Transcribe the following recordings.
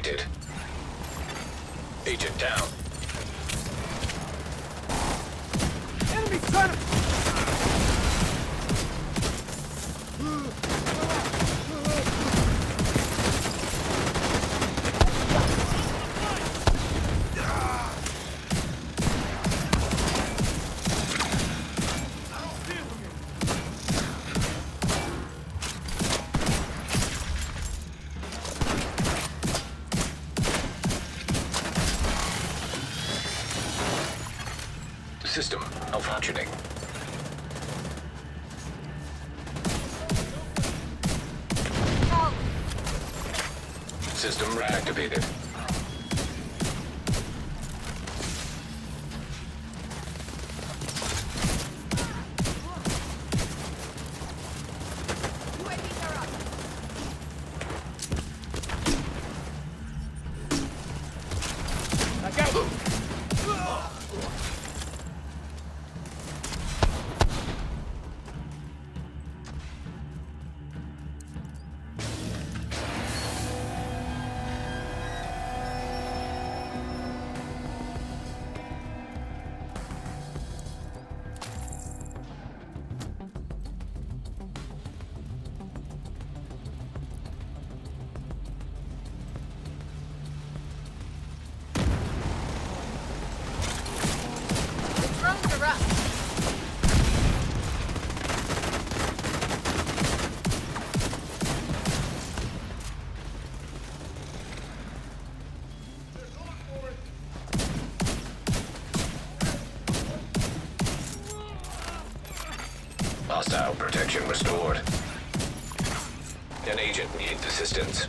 detected. Hostile protection restored. An agent needs assistance.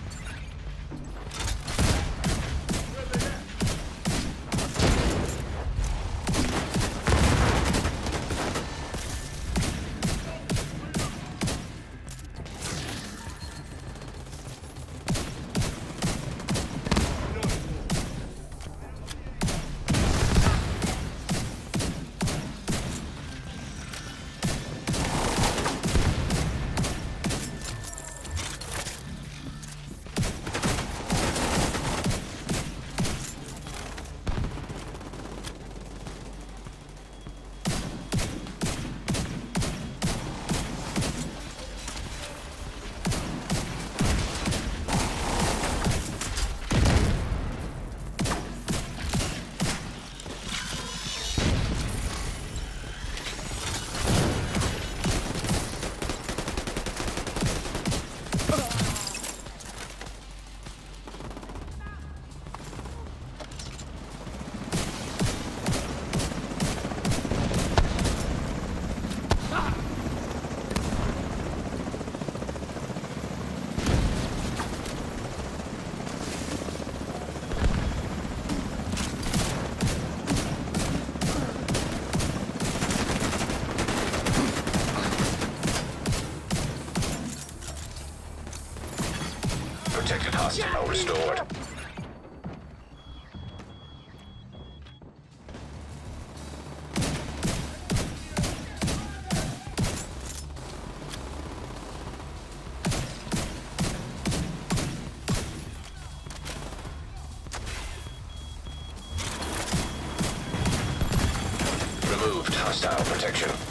missile protection.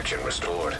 Protection restored.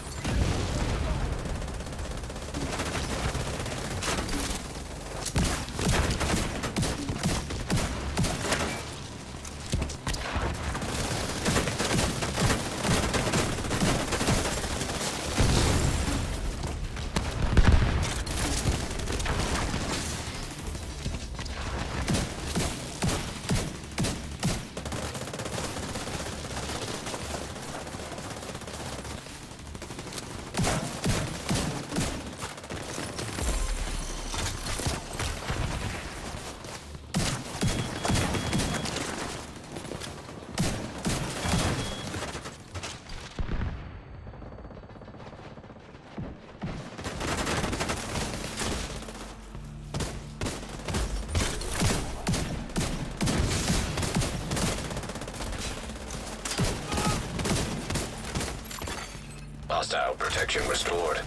Hostile protection restored.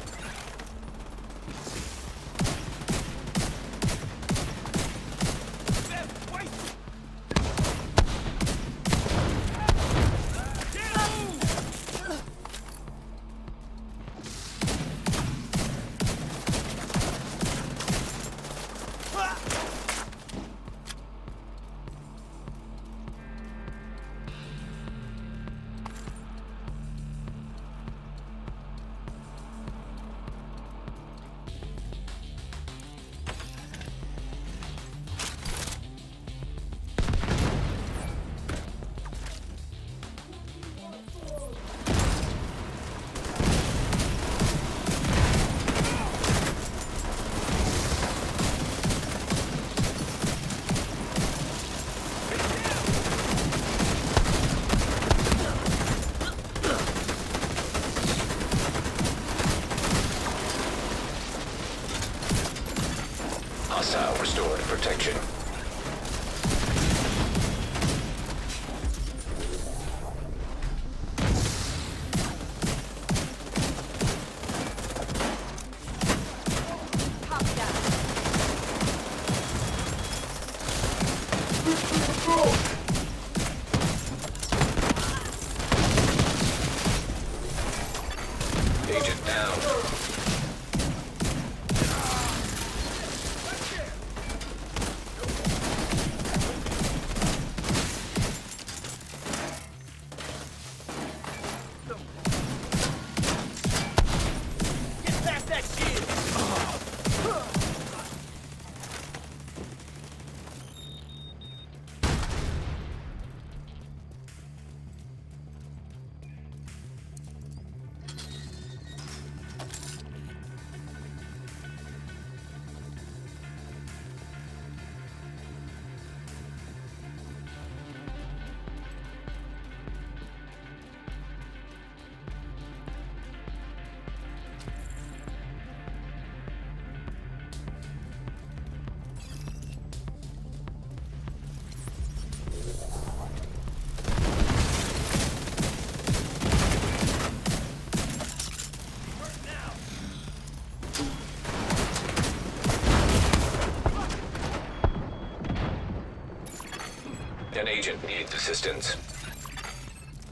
Needs assistance.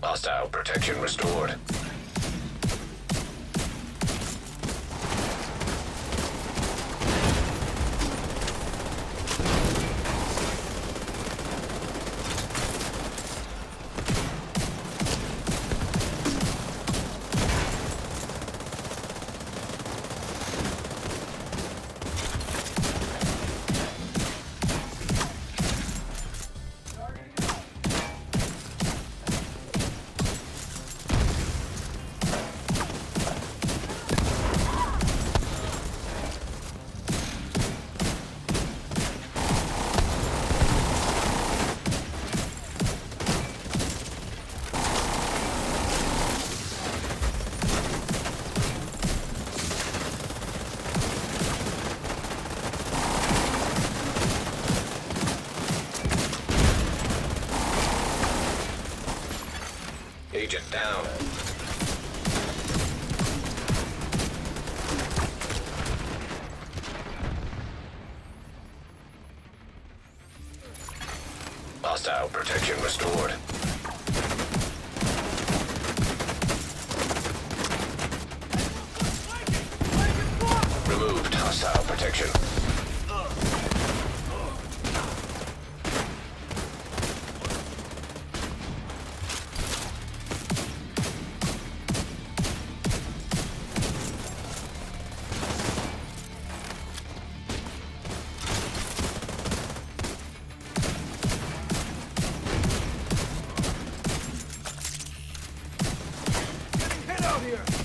Hostile protection restored. Down. Out here!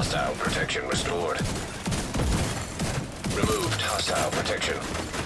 Hostile protection restored. Removed hostile protection.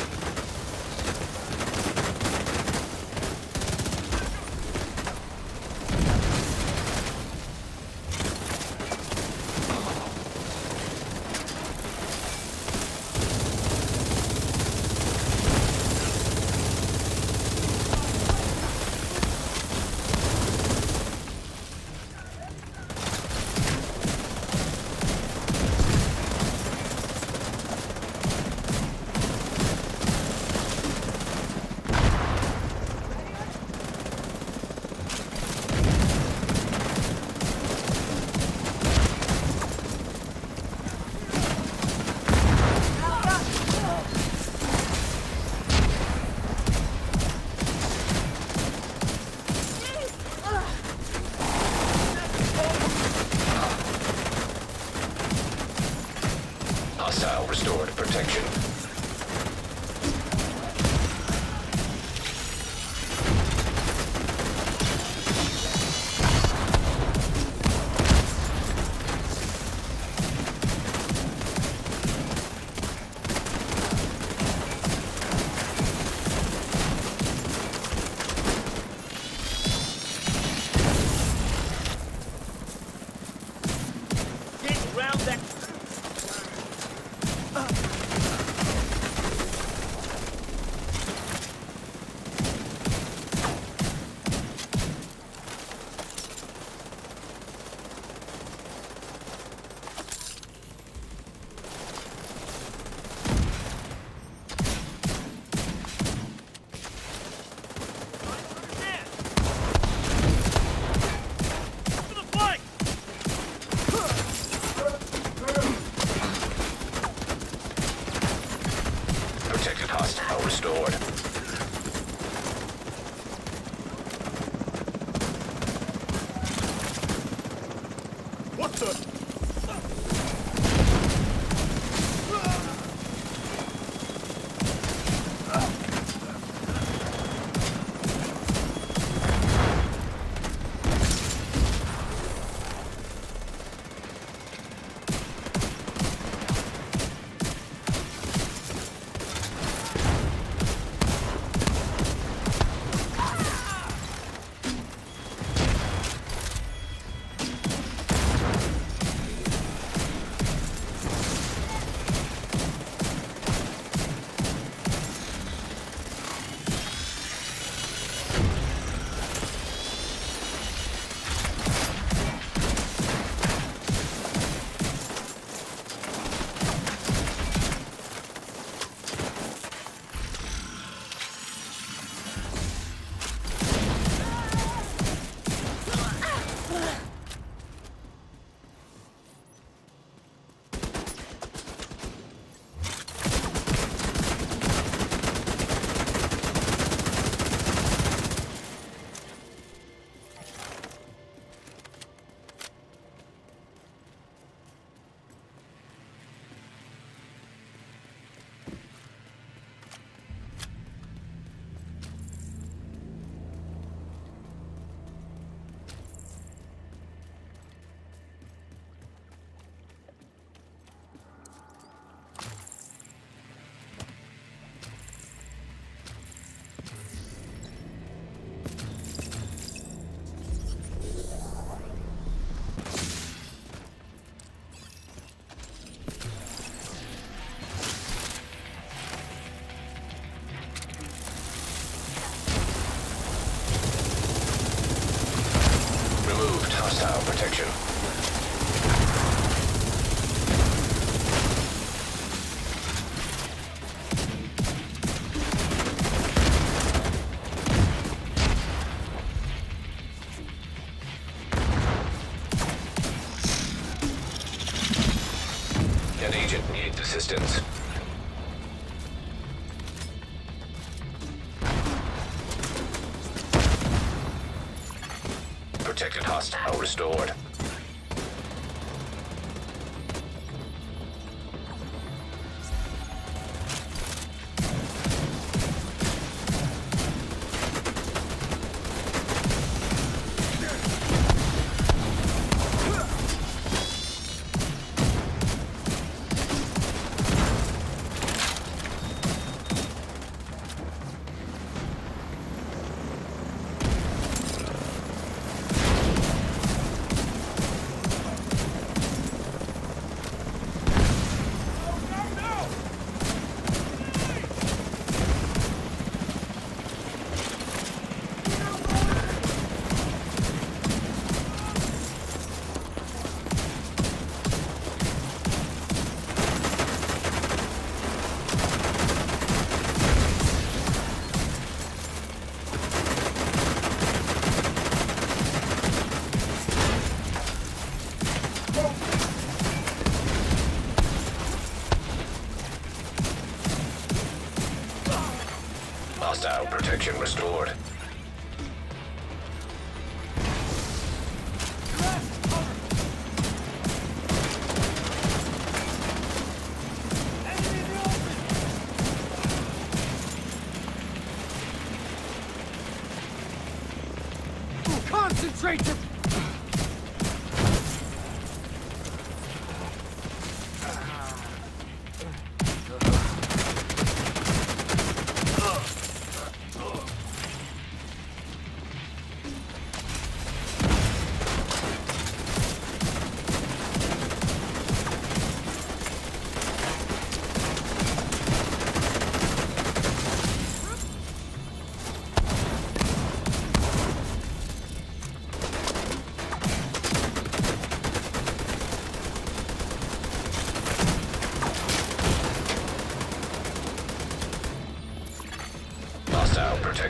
Needs Hostile restored.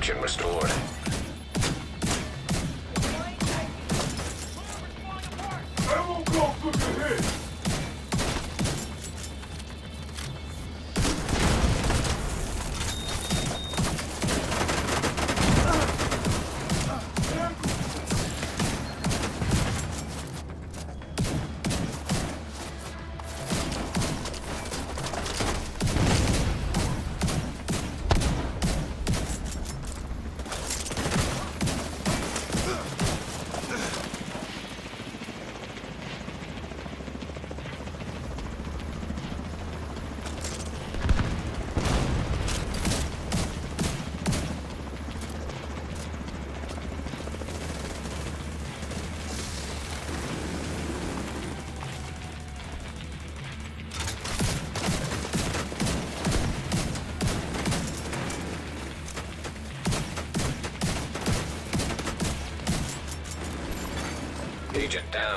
Protection restored. Agent down.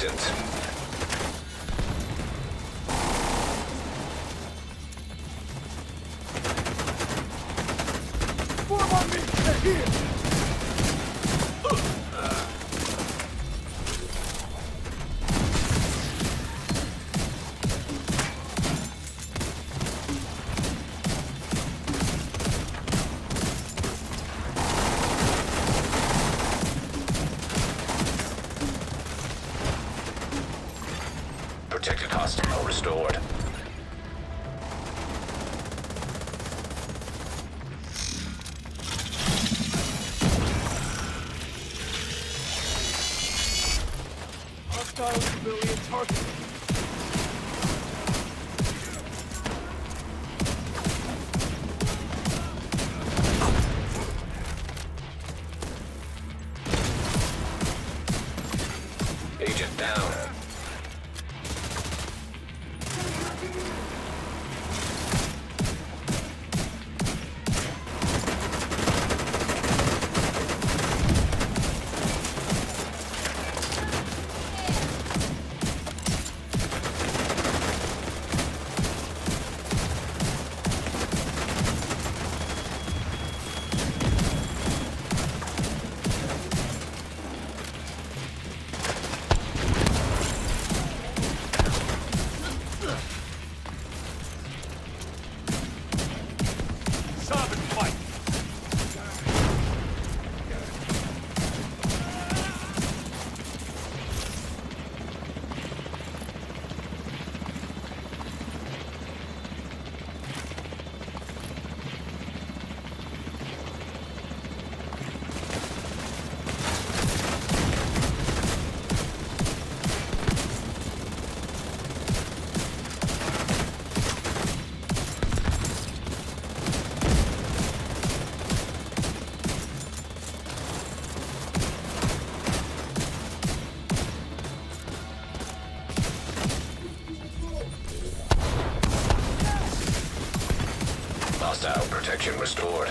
Needs restored. Hostile civilian target. Hostile protection restored.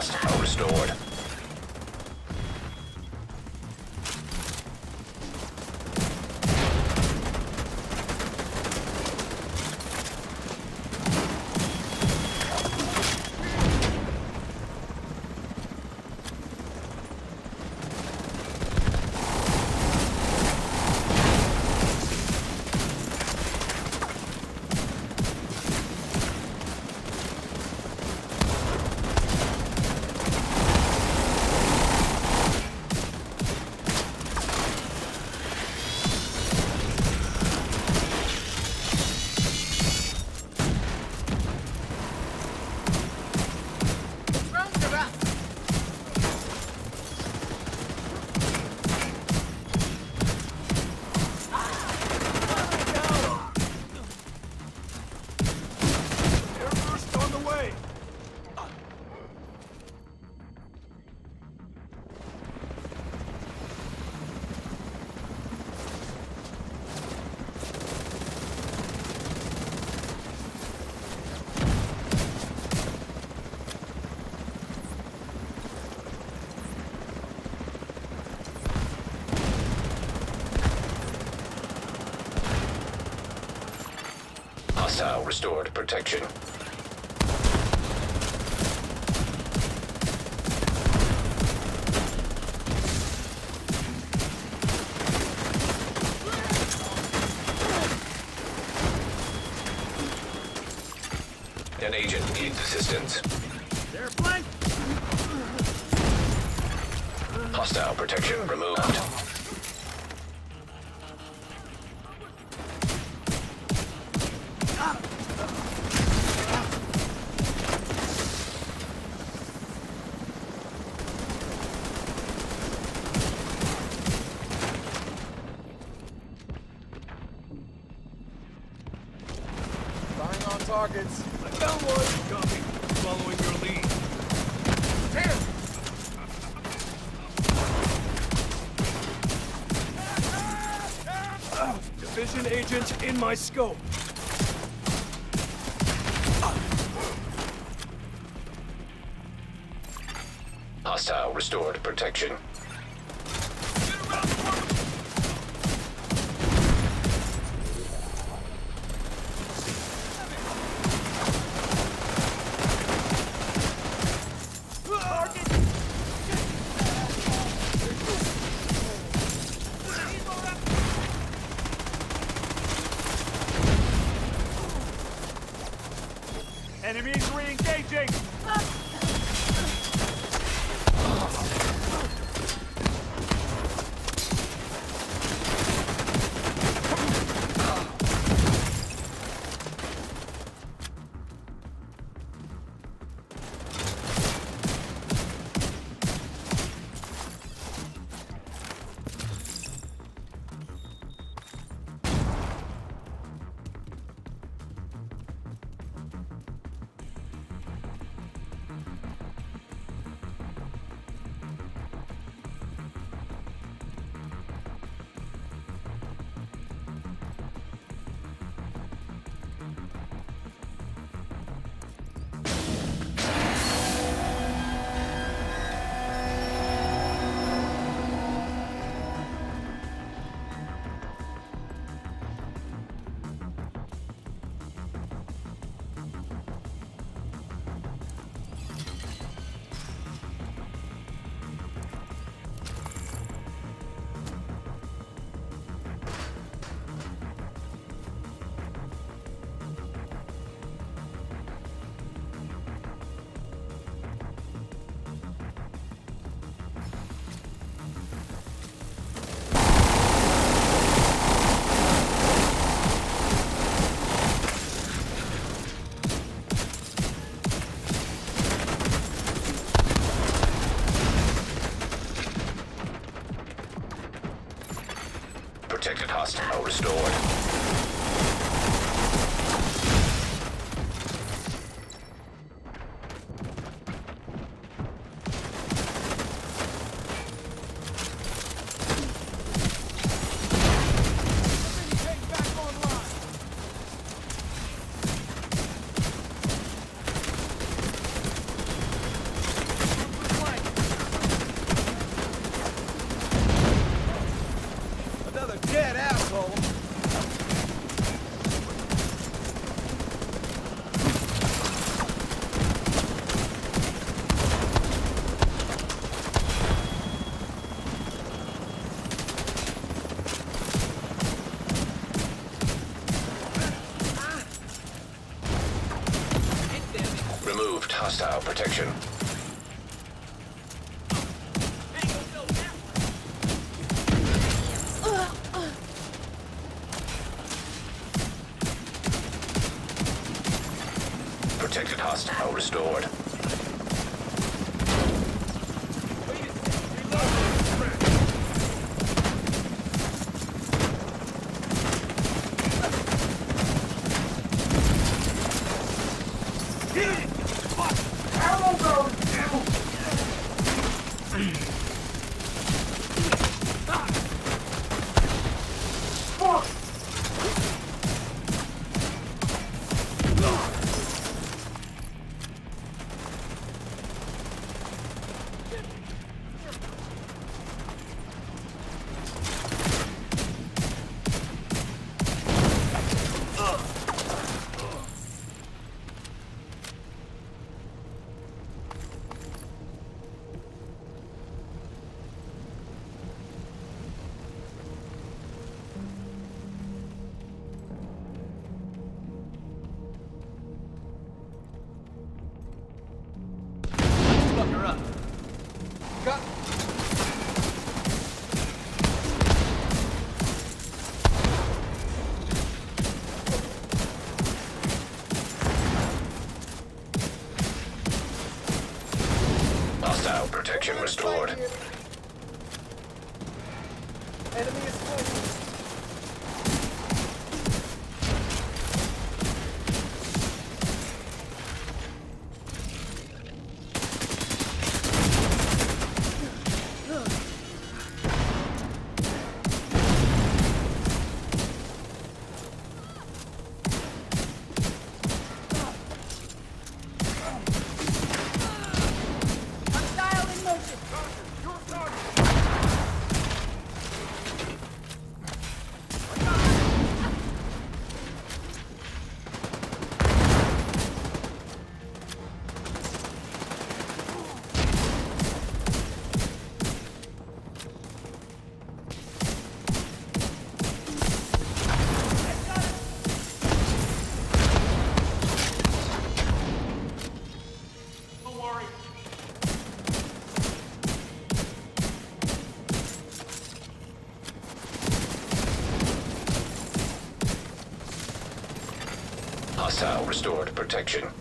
lost. Restored. Hostile restored protection. An agent needs assistance. Hostile protection removed. Enemies re-engaging! Hostile restored. Protection.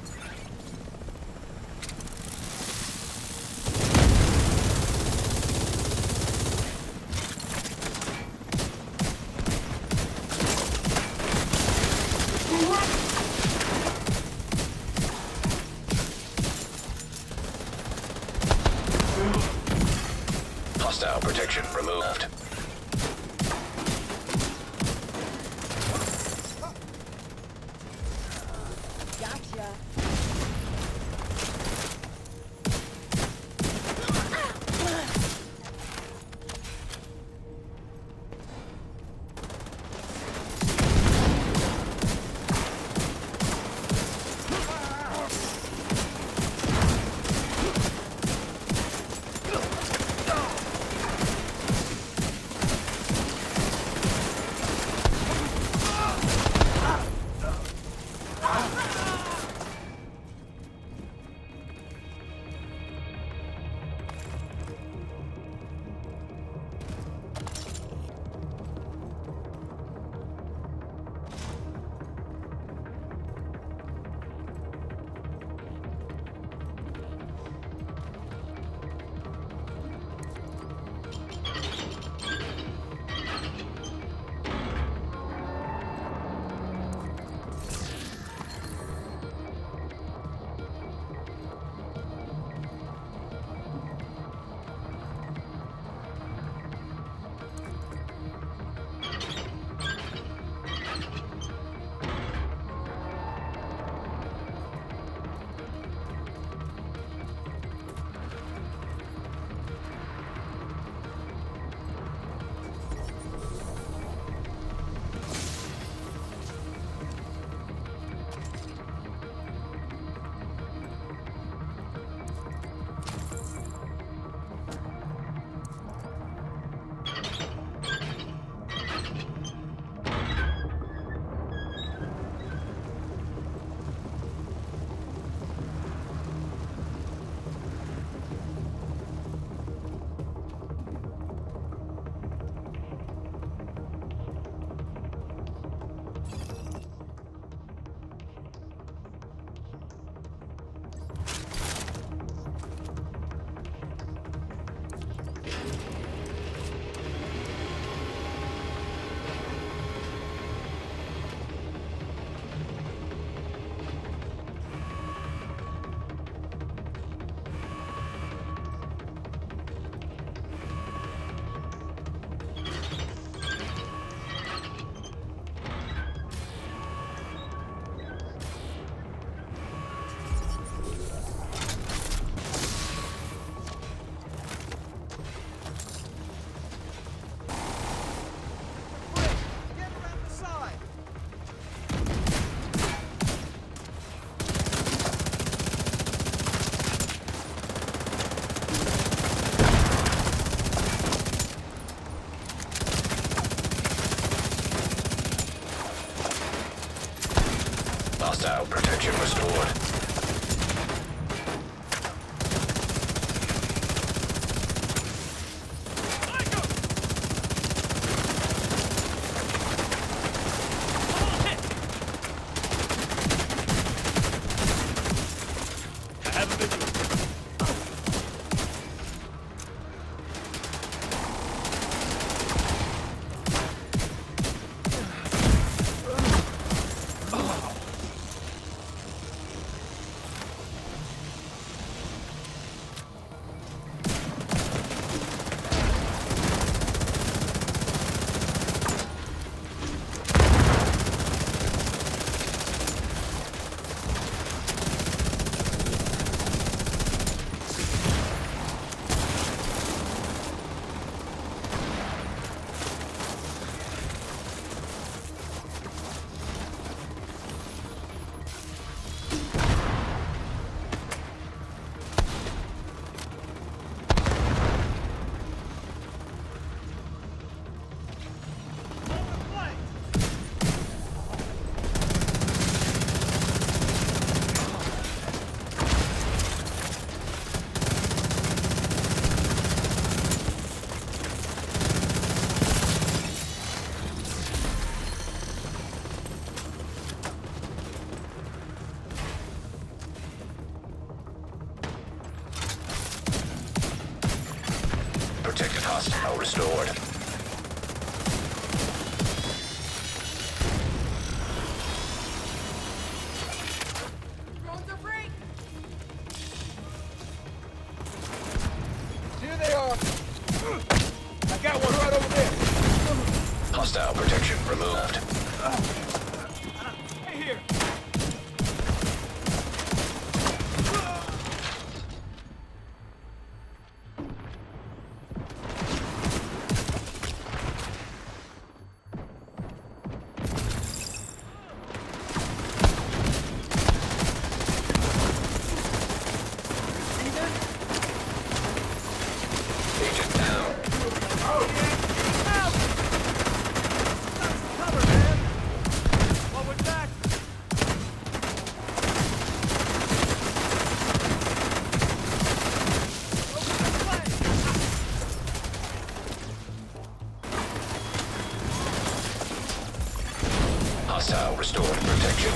Missile restored protection.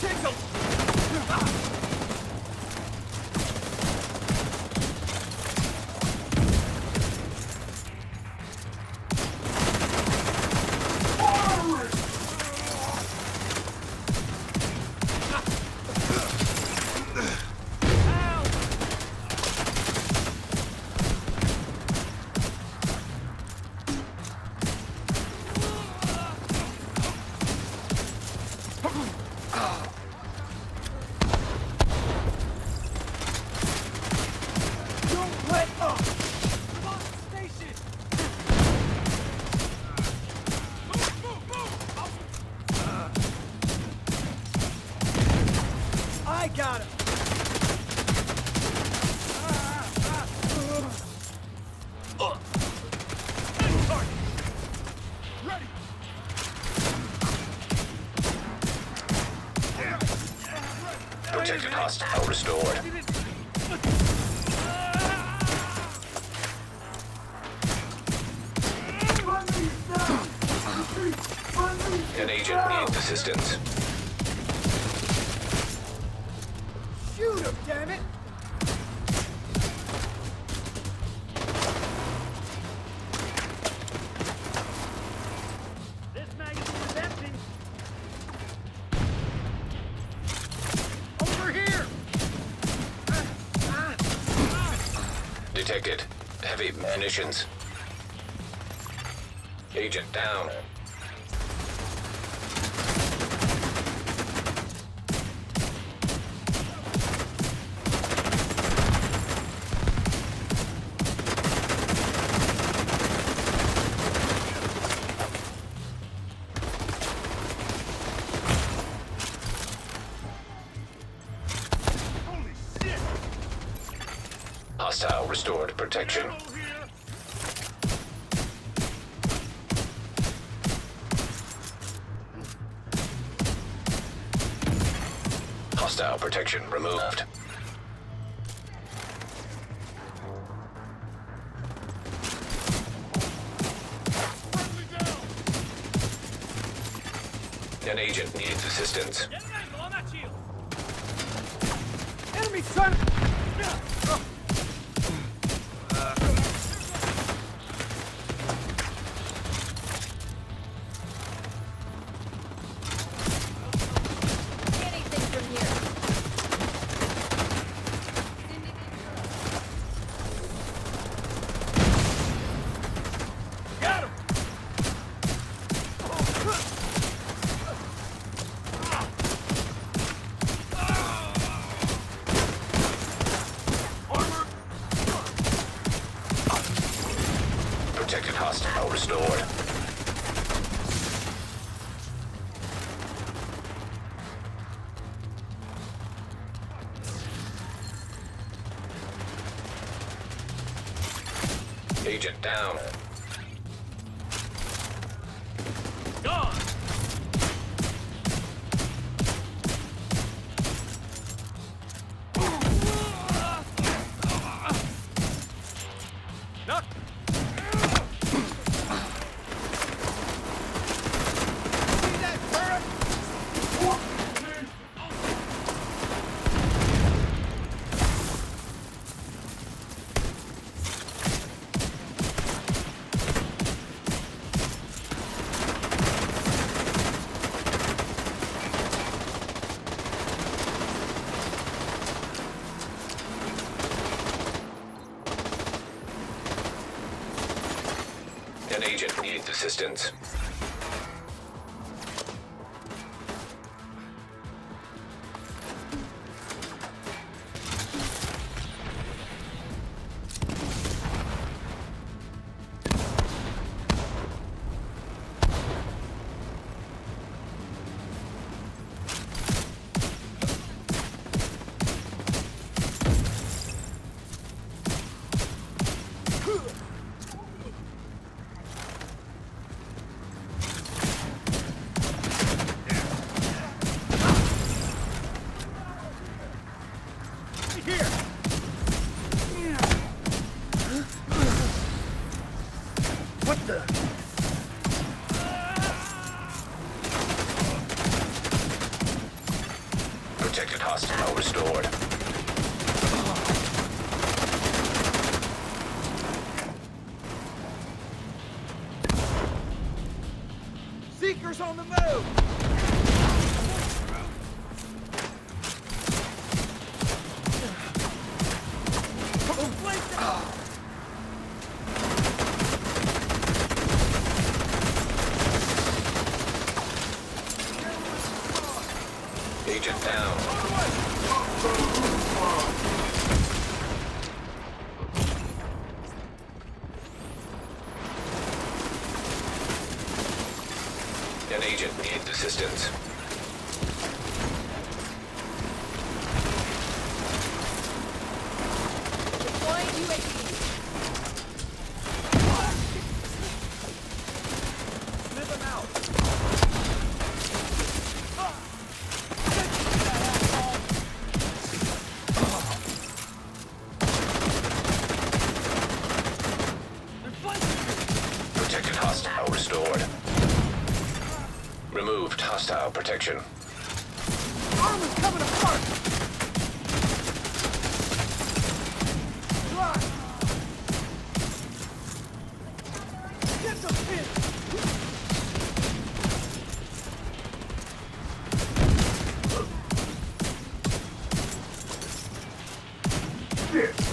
Take! Detected. Heavy munitions. Agent down. protection removed. An agent needs assistance. Agent down. Assistance. What the? Protected hostile restored. Protection. Armor's coming apart! Agent